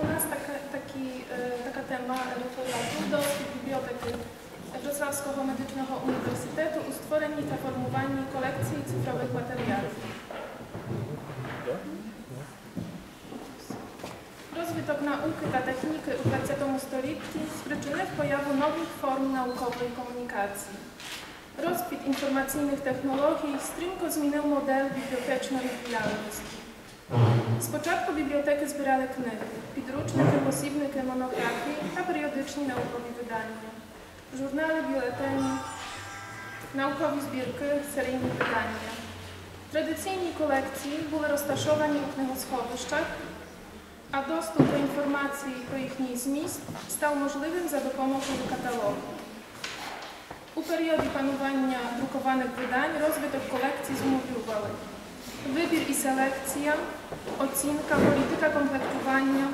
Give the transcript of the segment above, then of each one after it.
U nas taka, taki, e, taka tema doktora Trudo Biblioteki Wrocławskiego Medycznego Uniwersytetu u stworzeniu i zaformowaniu kolekcji cyfrowych materiałów. Rozwitok nauki ta techniki u stolicy z przyczyny pojawu nowych form naukowej komunikacji. Rozkwit informacyjnych technologii strymko zmienił model biblioteczno-jubilarny. діяльності. Спочатку бібліотеки збирали книги, підручники, посібники, монографії та періодичні наукові видання, журнали, бюлетені, наукові збірки, серійні видання. Традиційні колекції були розташовані у книгосховищах, а доступ до інформації про їхній зміст став можливим за допомогою каталогу. У періоді панування друкованих видань розвиток колекцій зумовлювали Wybór i selekcja, ocinka, polityka komplektowania,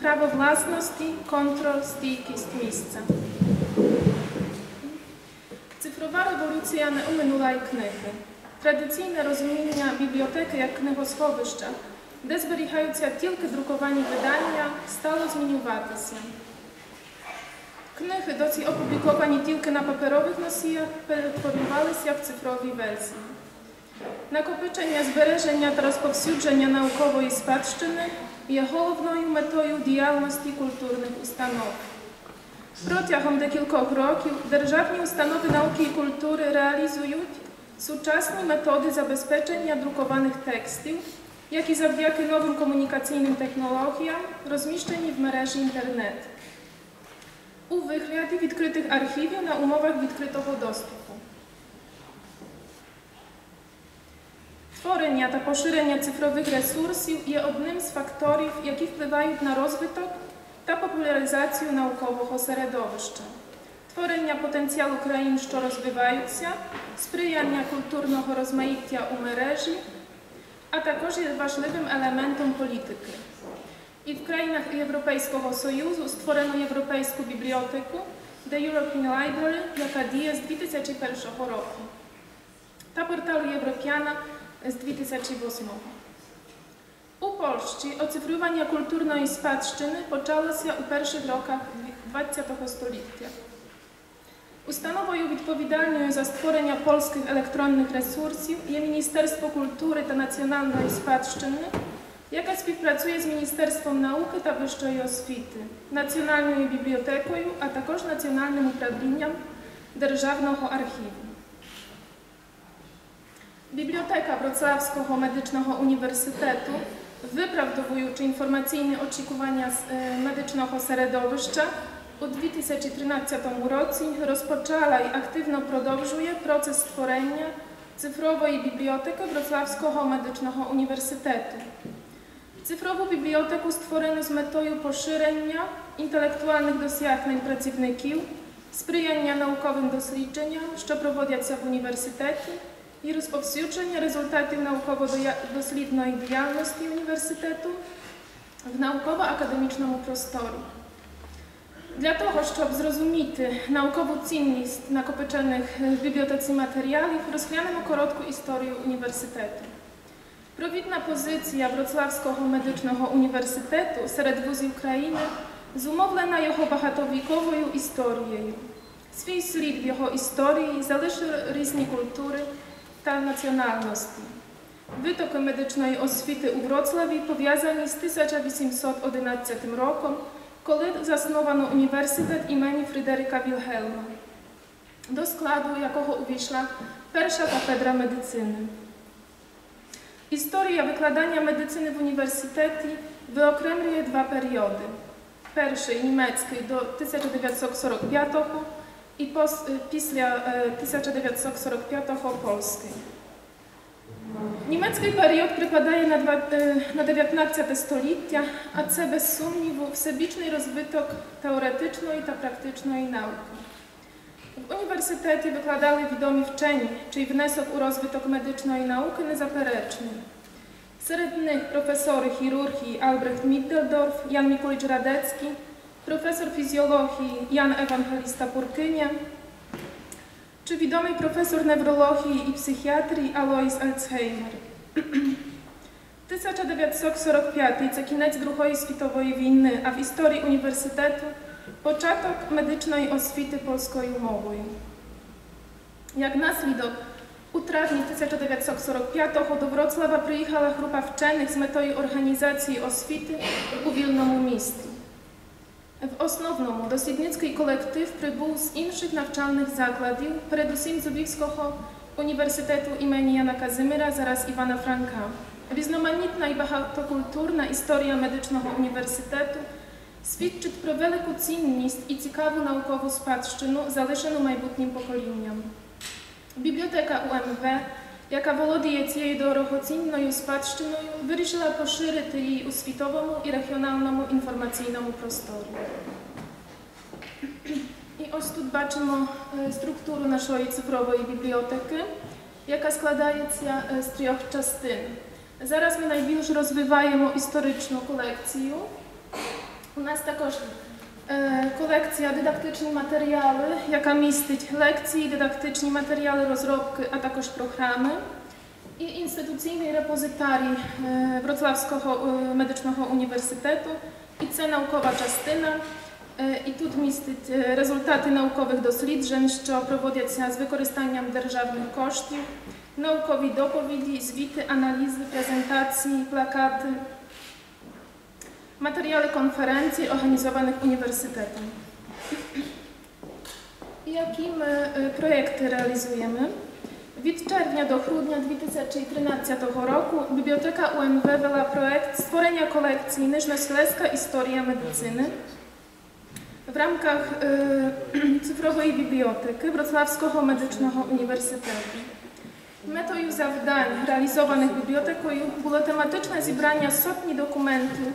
prawo własności, kontrol, стійкість місця. Cyfrowa rewolucja nie umynuła i knychy. Tradycyjne rozumienia biblioteki jak knygoschowiszcza, де зберігаються тільки друковані видання, стало змінюватися. Книги доці опубліковані тільки на паперових носіях перетворювалися в цифрові версії. Накопичення, збереження та розповсюдження наукової спадщини є головною метою діяльності культурних установ. Протягом декількох років державні установи науки і культури реалізують сучасні методи забезпечення друкованих текстів, які завдяки новим комунікаційним технологіям розміщені в мережі інтернет у вигляді відкритих архівів на умовах відкритого доступу. Творення та поширення цифрових ресурсів є одним з факторів, які впливають на розвиток та популяризацію наукового середовища. Творення потенціалу країн, що розвиваються, сприяння культурного розмаїття у мережі, а також є важливим елементом політики. i w krajach Europejskiego Sojuzu stworzono Europejską Bibliotekę The European Library, jaka dzieje z 2001 roku. Ta portalu Europiana z 2008 U Polski ocyfrowanie kulturnej spadszczyny poczęło się w pierwszych rokach XX stulecia. Ustanowoją odpowiedzialną za stworzenie polskich elektronnych resursów jest Ministerstwo Kultury i Nacjonalnej Spadszczyny, яка співпрацює з Міністерством науки та вищої освіти, Національною бібліотекою, а також Національним управлінням Державного архіву. Бібліотека Wrocławskiego Medycznego Uniwersytetu, виправдовуючи інформаційні очікування медичного середовища, у 2013 році розпочала і активно продовжує процес створення цифрової бібліотеки Wrocławskiego Medycznego Uniwersytetu. Цифрову бібліотеку створено з метою поширення інтелектуальних досягнень працівників, сприяння науковим дослідженням, що проводяться в університеті, і розповсюдження результатів науково-дослідної діяльності університету в науково-академічному просторі. Для того, щоб зрозуміти наукову цінність накопичених в бібліотеці матеріалів, розглянемо коротку історію університету. Провідна позиція Wrocławського медичного університету серед вузів країни зумовлена його багатовіковою історією. Свій слід в його історії залишили різні культури та національності. Витоки медичної освіти у Вроцлаві пов'язані з 1811 роком, коли засновано університет імені Фридерика Вільгельма, до складу якого увійшла перша кафедра медицини. Історія викладання медицини в університеті виокремлює два періоди. Перший німецький до 1945 і після 1945 польський. Німецький період припадає на 19 століття, а це без сумніву всебічний розвиток теоретичної та практичної науки. W uniwersytety wykładały widomi wczeni, czyli wnesok u rozwytok medyczny i nauki niezapeleczny. Wśród nich profesory chirurgii Albrecht Mitteldorf, Jan Mikulicz-Radecki, profesor fizjologii Jan Ewangelista Purkynia, czy widomy profesor neurologii i psychiatrii Alois Alzheimer. 1945 – to koniec II światowej wojny, a w historii uniwersytetu початок медичної освіти polskою мовою. Як наслідок, у травні 1945 до Вроцлава приїхала група вчених з метою організації освіти у вільному місті. В основному дослідницький колектив прибув з інших навчальних закладів, передусім з Львівського університету імені Яна Казимира, зараз Івана Франка. Різноманітна і багатокультурна історія медичного університету свідчить про велику цінність і цікаву наукову спадщину, залишену майбутнім поколінням. Бібліотека УМВ, яка володіє цією дорогоцінною спадщиною, вирішила поширити її у світовому і регіональному інформаційному просторі. І ось тут бачимо е, структуру нашої цифрової бібліотеки, яка складається е, з трьох частин. Зараз ми найбільш розвиваємо історичну колекцію. У нас також е, колекція дидактичні матеріали, яка містить лекції, дидактичні матеріали, розробки, а також програми. І інституційний репозитарій е, Wrocławського е, медичного університету. І це наукова частина. Е, І тут містить е, результати наукових досліджень, що проводяться з використанням державних коштів, наукові доповіді, звіти, аналізи, презентації, плакати, матеріали конференцій, організованих університетом. І Які ми е, проєкти реалізуємо? Від червня до грудня 2013 року бібліотека УМВ вела проєкт створення колекції Нижнослезька історія медицини в рамках е, цифрової бібліотеки Wrocławського медичного університету. Метою завдань, реалізованих бібліотекою, було тематичне зібрання сотні документів,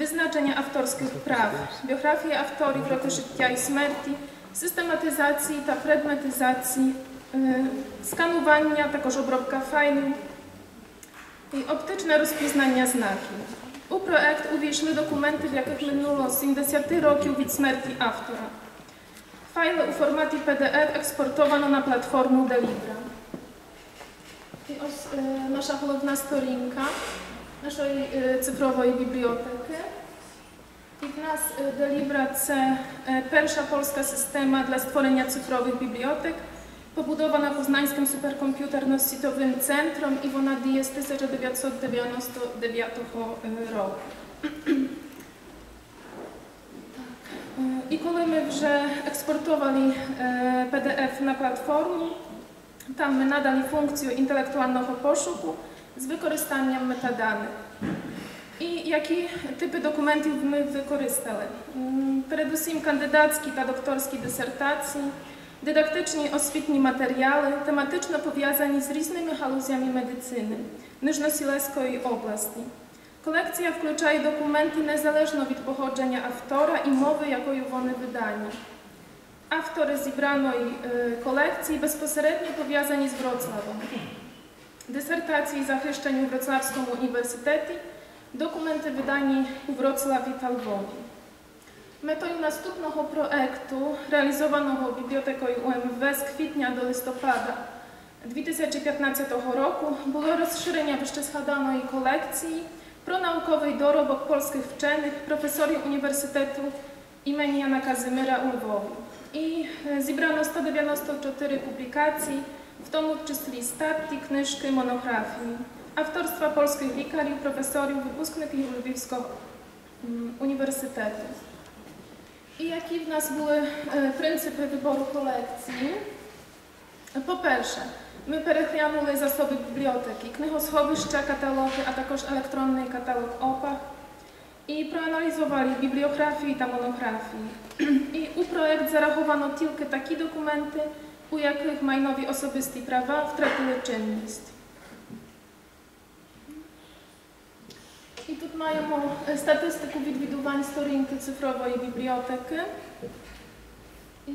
wyznaczenia autorskich praw, biografii autorów roku życia i śmierci, systematyzacji ta predmetyzacji, y, skanowania, także obrobka fajnu i optyczne rozpoznania znaki. U projekt uwieszły dokumenty, w jakich minęło 70 roków od śmierci autora. Fajle u formacji PDF eksportowano na platformę Delibra. I os, y, nasza główna storinka naszej e, cyfrowej biblioteki. Ignas e, Delibrace pierwsza polska systema dla stworzenia cyfrowych bibliotek, pobudowa na poznańskim superkomputerno-sitowym centrum. Iwona Diez 1999 roku. Tak. E, I kiedy my że eksportowali PDF na platformę, tam my nadali funkcję intelektualnego poszuku, з використанням метаданих. І які типи документів ми використали? М, Передусім кандидатські та докторські дисертації, дидактичні освітні матеріали, тематично пов'язані з різними галузями медицини Нижносілеської області. Колекція включає документи незалежно від походження автора і мови, якою вони видані. Автори зібраної е, колекції безпосередньо пов'язані з Вроцлавом. Дисертації захищені у Вроцлавському університеті, документи видані у Вроцлаві та Львові. Метою наступного проекту, реалізованого бібліотекою УМВ з квітня до листопада 2015 року, було розширення вищезгаданої колекції про науковий доробок polskich вчених, професорів університету імені Яна Казимира у Львові. І е, зібрано 194 публікації, в тому числі статті, книжки, монографії, авторства польських лікарів, професорів, випускників Львівського м, університету. І які в нас були е, принципи вибору колекції? По-перше, ми переглянули засоби бібліотеки, книгосховища, каталоги, а також електронний каталог ОПАХ і проаналізували бібліографії та монографії. І у проект зараховано тільки такі документи, у яких майнові особисті права втратили чинність. І тут маємо е, статистику відвідувань сторінки цифрової бібліотеки. І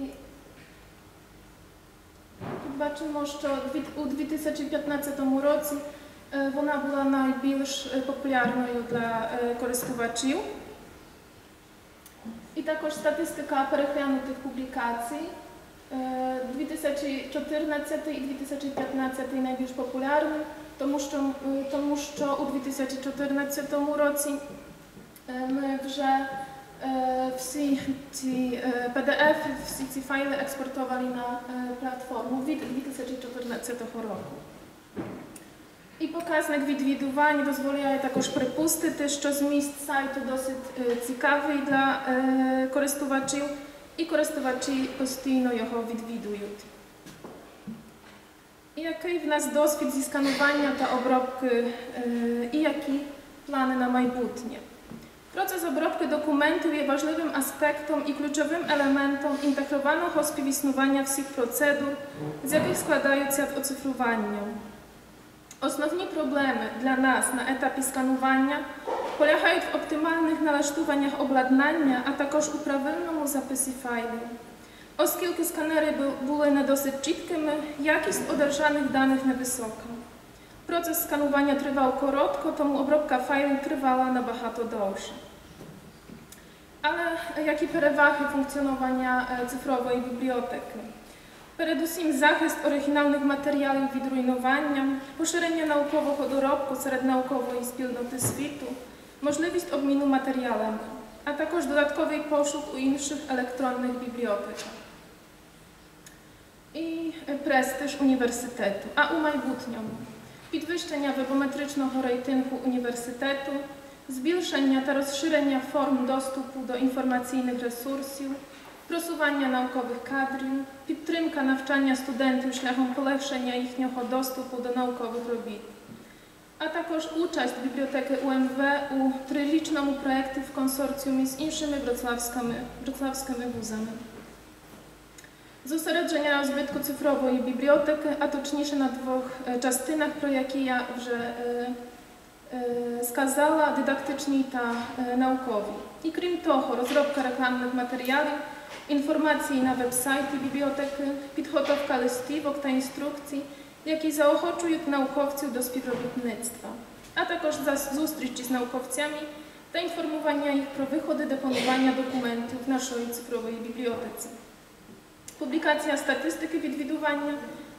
тут бачимо, що від- у 2015 році е, вона була найбільш е, популярною для е, користувачів. І також статистика переглянутих публікацій. Е, 2014 і 2015 найбільш популярним, тому що, м, тому що у 2014 році е, ми вже е, всі ці е, PDF, всі ці файли експортували на е, платформу від 2014 року. І показник відвідувань дозволяє також припустити, що зміст сайту досить е, цікавий для е, користувачів, І користувачі постійно його відвідують. І який в нас досвід зі сканування та обробки, і які плани на майбутнє? Proces obróbki dokumentów jest ważliwym aspektem i kluczowym elementem integrowanego spівіснування всіх процедур, з яких складаються оцифрування. Основні проблеми для нас на етапі сканування polegają w optymalnych nalesztowaniach obladnania, a także u prawilnemu zapisie fajli. Оскільки сканери були не досить чіткими, якість одержаних даних невисока. Proces skanowania trwał krótko, tomu obróbka fajli trwała nabahato dłużej. Ale jakie przewagi funkcjonowania cyfrowej biblioteki? Przede wszystkim zachęst oryginalnych materiałów od rujnowania, poszerzenie naukowego dorobku wśród naukowej wspólnoty świtu, можливість обміну матеріалами, а також додатковий пошук у інших електронних бібліотеках. І е, престиж університету. А у майбутньому підвищення вебометричного рейтингу університету, збільшення та розширення форм доступу до інформаційних ресурсів, просування наукових кадрів, підтримка навчання студентів шляхом полегшення їхнього доступу до наукових робіт, а також участь бібліотеки УМВ у трирічному проєкті в консорціумі з іншими wrocławskimi, wrocławskimi wuzami. Зосередження розвитку цифрової бібліотеки, а точніше на двох е, частинах, про які я вже е, е, сказала, дидактичній та е, науковій. І крім того, розробка рекламних матеріалів, інформації на веб-сайті бібліотеки, підготовка листівок та інструкцій, які заохочують науковців до співробітництва, а також за зустрічі з науковцями та інформування їх про виходи депонування документів в нашої цифрової бібліотеці publikacja statystyki відвідування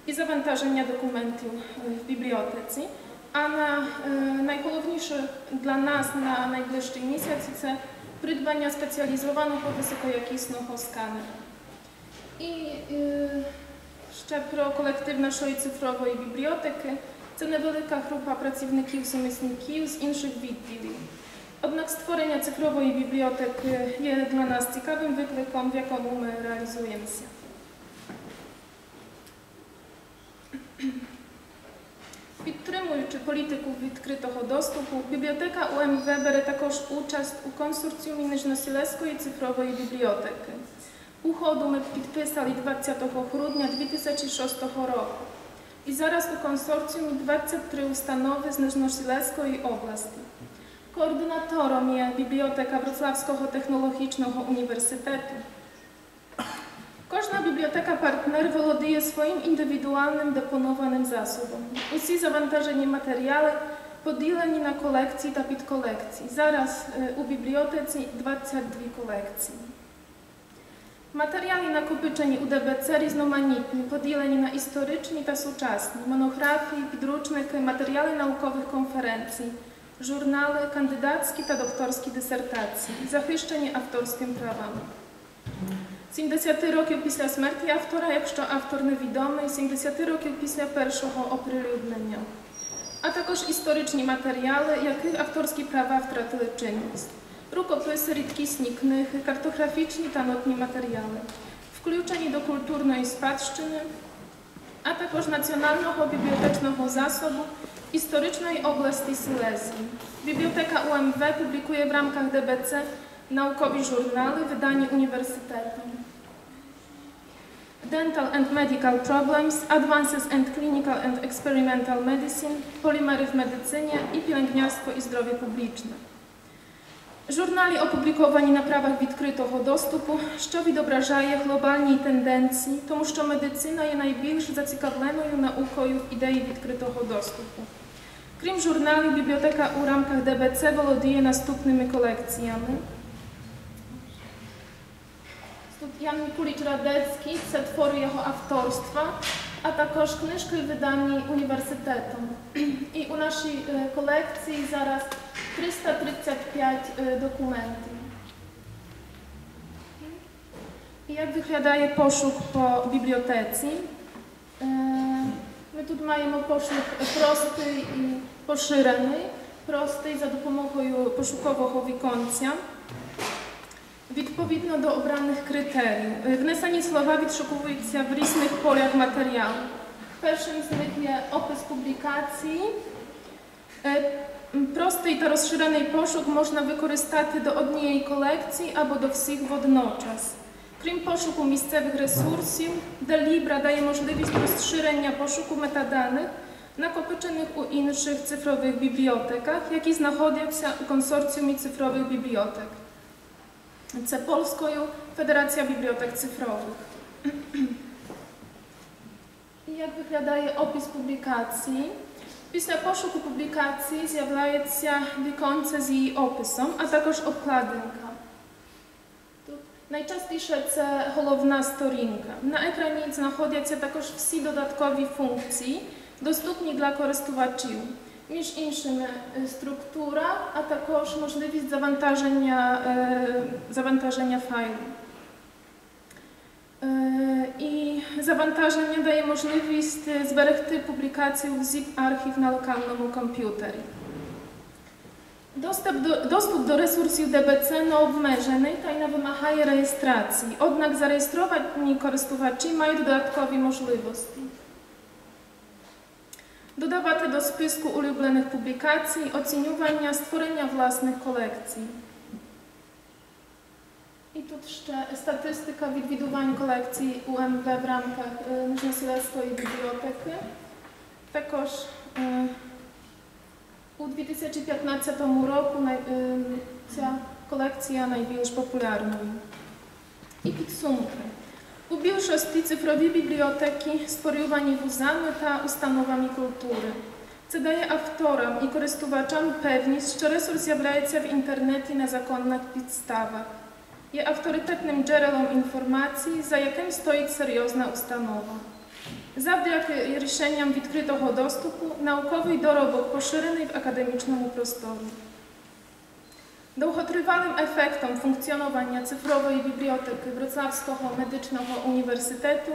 і завантаження документів е, в бібліотеці. А на, е, найголовніше для нас на найближчий місяць це придбання спеціалізованого високоякісного сканера. І е, ще про колектив нашої цифрової бібліотеки. Це невелика група працівників-сумісників з інших відділів. Однак створення цифрової бібліотеки є для нас цікавим викликом, в якому ми реалізуємося. Підтримуючи політику відкритого доступу, бібліотека УМВ бере також участь у консорціумі Нижносілеської цифрової бібліотеки. Угоду ми підписали 20 грудня 2006 року. І зараз у консорціумі 23 установи з Нижносілеської області. Координатором є бібліотека Wrocławskiego Технологічного університету. Кожна бібліотека-партнер володіє своїм індивідуальним депонованим засобом. Усі завантажені матеріали поділені на колекції та підколекції. Зараз е, у бібліотеці 22 колекції. Матеріали накопичені у ДБЦ різноманітні, поділені на історичні та сучасні, монографії, підручники, матеріали наукових конференцій, журнали, кандидатські та докторські дисертації, захищені авторським правами. 70 років після смерті автора, якщо автор невідомий, 70 років після першого оприлюднення, а також історичні матеріали, яких авторські права втратили чинність, рукописи, рідкісні книги, картографічні та нотні матеріали, включені до культурної спадщини, а також національного бібліотечного засобу історичної області Силезії. Бібліотека УМВ публікує в рамках ДБЦ наукові журнали, видані університетом. Dental and Medical Problems, Advances and Clinical and Experimental Medicine, Polimery w medycynie i pielęgniarstwo i zdrowie publiczne. Журналі опубліковані на правах відкритого доступу, що відображає глобальні тенденції, тому що медицина є найбільш зацікавленою наукою в ідеї відкритого доступу. Крім журналів, бібліотека у рамках ДБЦ володіє наступними колекціями. Jan Mikulicz Радецький, це твори його авторства, а також книжки видані університетом. І у нашій е, колекції зараз 335 е, документів. І як виглядає пошук по бібліотеці? Е, Ми тут маємо пошук простий і поширений. Простий за допомогою пошукового віконця. Відповідно до обраних критерій. Е, Внесені слова відшуковуються в різних полях матеріалу. Першим з них є опис публікації. Е, м, Простий та розширений пошук можна використати до однієї колекції або до всіх водночас. Крім пошуку місцевих ресурсів, Delibra дає можливість розширення пошуку метаданих, накопичених у інших цифрових бібліотеках, які знаходяться у консорціумі цифрових бібліотек. Це Polskою Федерація бібліотек цифрових. І як виглядає опис публікації? Після пошуку публікації з'являється віконце з її описом, а також обкладинка. Тут найчастіше це головна сторінка. На екрані знаходяться також всі додаткові функції, доступні для користувачів. Між іншими е, структура, а також можливість завантаження, е, завантаження файлу. І завантаження дає можливість е, зберегти публікацію в zip-архів на локальному комп'ютері. Доступ до, доступ до ресурсів ДБЦ не обмежений та й не вимагає реєстрації. Однак зареєстровані користувачі мають додаткові можливості. Додавати до списку улюблених публікацій, оцінювання, створення власних колекцій. І тут ще статистика відвідувань колекцій УМВ в рамках е, Нижньосілецької бібліотеки. Також е, у 2015 року най- е, ця колекція найбільш популярною. І підсумки. У більшості цифрові бібліотеки створювані вузами та установами культури. Це дає авторам і користувачам певність, що ресурс з'являється в інтернеті на законних підставах. Є авторитетним джерелом інформації, за яким стоїть серйозна установа. Завдяки рішенням відкритого доступу науковий доробок поширений в академічному просторі. Довготривалим ефектом функціонування цифрової бібліотеки Wrocławskiego Медичного університету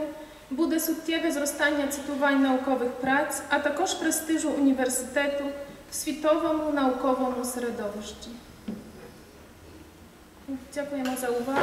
буде суттєве зростання цитувань наукових праць, а також престижу університету в світовому науковому середовищі. Dziękujemy za uwagę.